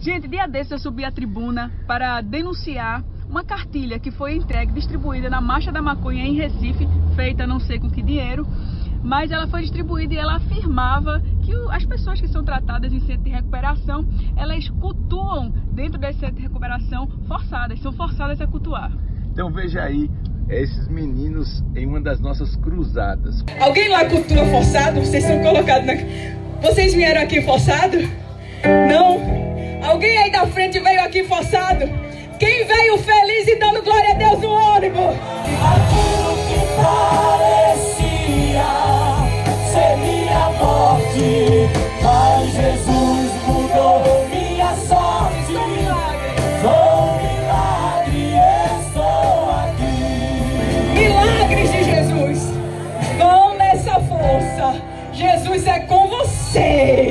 Gente, dia desses eu subi à tribuna para denunciar uma cartilha que foi entregue, distribuída na Marcha da Maconha em Recife, feita não sei com que dinheiro, mas ela foi distribuída e ela afirmava que as pessoas que são tratadas em centro de recuperação, elas cultuam dentro desse centro de recuperação forçadas, são forçadas a cultuar. Então veja aí esses meninos em uma das nossas cruzadas. Alguém lá cultua forçado? Vocês são colocados na... Vocês vieram aqui forçado? Não? de forçado. Quem veio feliz e dando glória a Deus no ônibus? Aquilo que parecia seria a morte, mas Jesus mudou minha sorte. Sou um milagre. Sou um milagre, estou aqui. Milagres de Jesus. Vão nessa força. Jesus é com você.